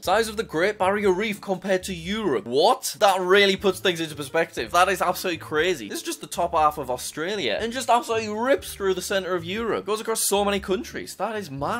Size of the Great Barrier Reef compared to Europe. What? That really puts things into perspective. That is absolutely crazy. This is just the top half of Australia and just absolutely rips through the center of Europe. Goes across so many countries. That is mad.